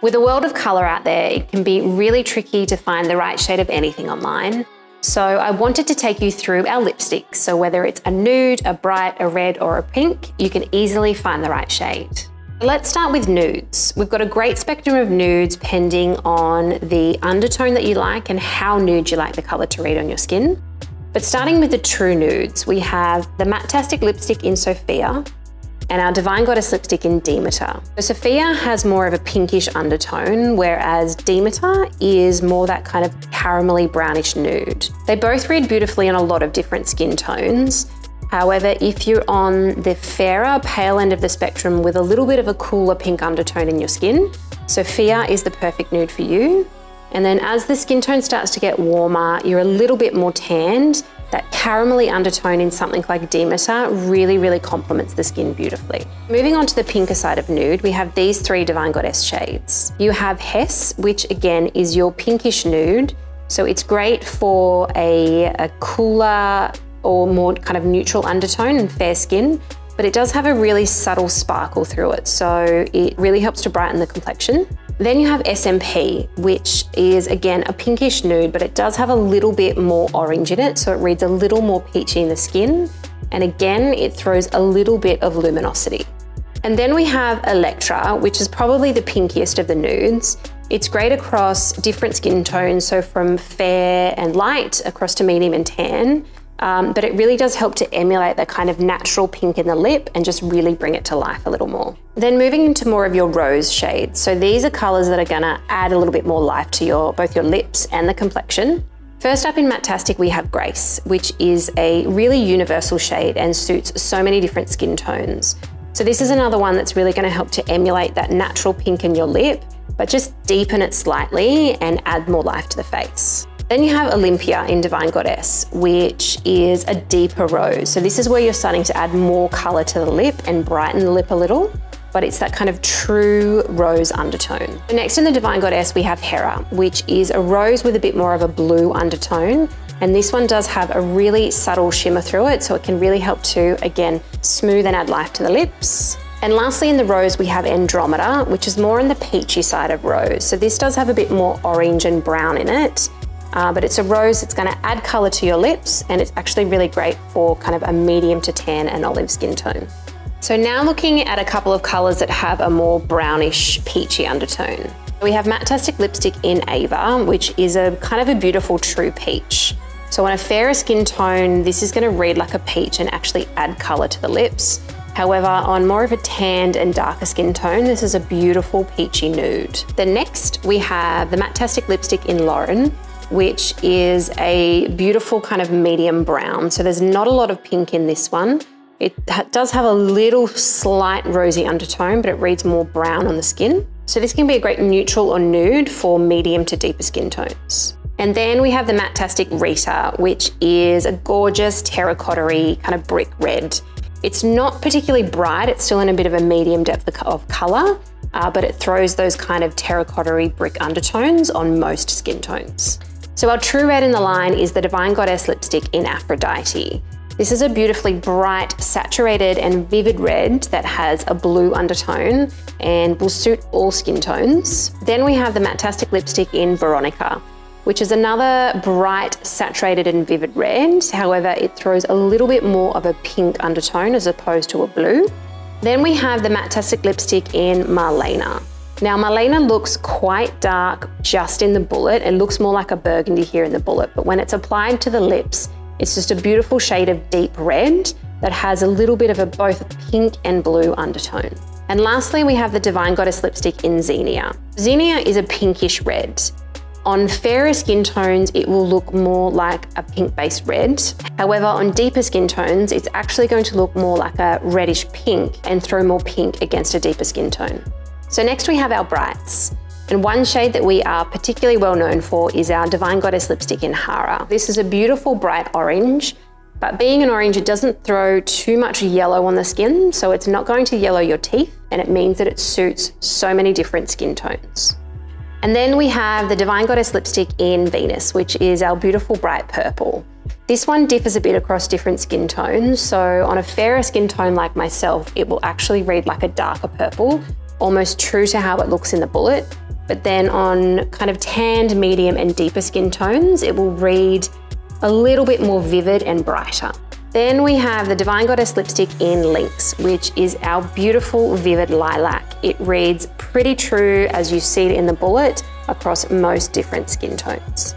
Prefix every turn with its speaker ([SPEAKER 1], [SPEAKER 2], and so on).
[SPEAKER 1] With a world of colour out there, it can be really tricky to find the right shade of anything online. So I wanted to take you through our lipsticks. So whether it's a nude, a bright, a red or a pink, you can easily find the right shade. Let's start with nudes. We've got a great spectrum of nudes pending on the undertone that you like and how nude you like the colour to read on your skin. But starting with the true nudes, we have the Mattastic lipstick in Sophia and our Divine Goddess lipstick in Demeter. So Sophia has more of a pinkish undertone, whereas Demeter is more that kind of caramelly brownish nude. They both read beautifully on a lot of different skin tones, However, if you're on the fairer, pale end of the spectrum with a little bit of a cooler pink undertone in your skin, Sophia is the perfect nude for you. And then as the skin tone starts to get warmer, you're a little bit more tanned, that caramelly undertone in something like Demeter really, really complements the skin beautifully. Moving on to the pinker side of nude, we have these three Divine Goddess shades. You have Hess, which again is your pinkish nude. So it's great for a, a cooler, or more kind of neutral undertone and fair skin, but it does have a really subtle sparkle through it. So it really helps to brighten the complexion. Then you have SMP, which is again a pinkish nude, but it does have a little bit more orange in it. So it reads a little more peachy in the skin. And again, it throws a little bit of luminosity. And then we have Electra, which is probably the pinkiest of the nudes. It's great across different skin tones, so from fair and light across to medium and tan. Um, but it really does help to emulate that kind of natural pink in the lip and just really bring it to life a little more. Then moving into more of your rose shades. So these are colors that are gonna add a little bit more life to your both your lips and the complexion. First up in Mattastic, we have Grace, which is a really universal shade and suits so many different skin tones. So this is another one that's really gonna help to emulate that natural pink in your lip, but just deepen it slightly and add more life to the face. Then you have Olympia in Divine Goddess, which is a deeper rose. So this is where you're starting to add more color to the lip and brighten the lip a little but it's that kind of true rose undertone. Next in the Divine Goddess, we have Hera, which is a rose with a bit more of a blue undertone. And this one does have a really subtle shimmer through it, so it can really help to, again, smooth and add life to the lips. And lastly in the rose, we have Andromeda, which is more on the peachy side of rose. So this does have a bit more orange and brown in it. Uh, but it's a rose that's going to add colour to your lips and it's actually really great for kind of a medium to tan and olive skin tone. So now looking at a couple of colours that have a more brownish peachy undertone. We have Matte Mattastic lipstick in Ava, which is a kind of a beautiful true peach. So on a fairer skin tone, this is going to read like a peach and actually add colour to the lips. However, on more of a tanned and darker skin tone, this is a beautiful peachy nude. Then next, we have the Matte Mattastic lipstick in Lauren, which is a beautiful kind of medium brown. So there's not a lot of pink in this one. It does have a little slight rosy undertone, but it reads more brown on the skin. So this can be a great neutral or nude for medium to deeper skin tones. And then we have the Mattastic Rita, which is a gorgeous terracotta kind of brick red. It's not particularly bright, it's still in a bit of a medium depth of color, uh, but it throws those kind of terracotta brick undertones on most skin tones. So our true red in the line is the Divine Goddess lipstick in Aphrodite. This is a beautifully bright, saturated and vivid red that has a blue undertone and will suit all skin tones. Then we have the Mattastic lipstick in Veronica, which is another bright, saturated and vivid red. However, it throws a little bit more of a pink undertone as opposed to a blue. Then we have the Matte Mattastic lipstick in Marlena. Now Marlena looks quite dark just in the bullet. It looks more like a burgundy here in the bullet, but when it's applied to the lips, it's just a beautiful shade of deep red that has a little bit of a both pink and blue undertone. And lastly, we have the Divine Goddess lipstick in Xenia. Xenia is a pinkish red. On fairer skin tones, it will look more like a pink-based red. However, on deeper skin tones, it's actually going to look more like a reddish pink and throw more pink against a deeper skin tone. So next we have our brights. And one shade that we are particularly well known for is our Divine Goddess lipstick in Hara. This is a beautiful bright orange, but being an orange, it doesn't throw too much yellow on the skin, so it's not going to yellow your teeth, and it means that it suits so many different skin tones. And then we have the Divine Goddess lipstick in Venus, which is our beautiful bright purple. This one differs a bit across different skin tones, so on a fairer skin tone like myself, it will actually read like a darker purple, almost true to how it looks in the bullet. but then on kind of tanned, medium, and deeper skin tones, it will read a little bit more vivid and brighter. Then we have the Divine Goddess lipstick in Lynx, which is our beautiful vivid lilac. It reads pretty true as you see it in the bullet across most different skin tones.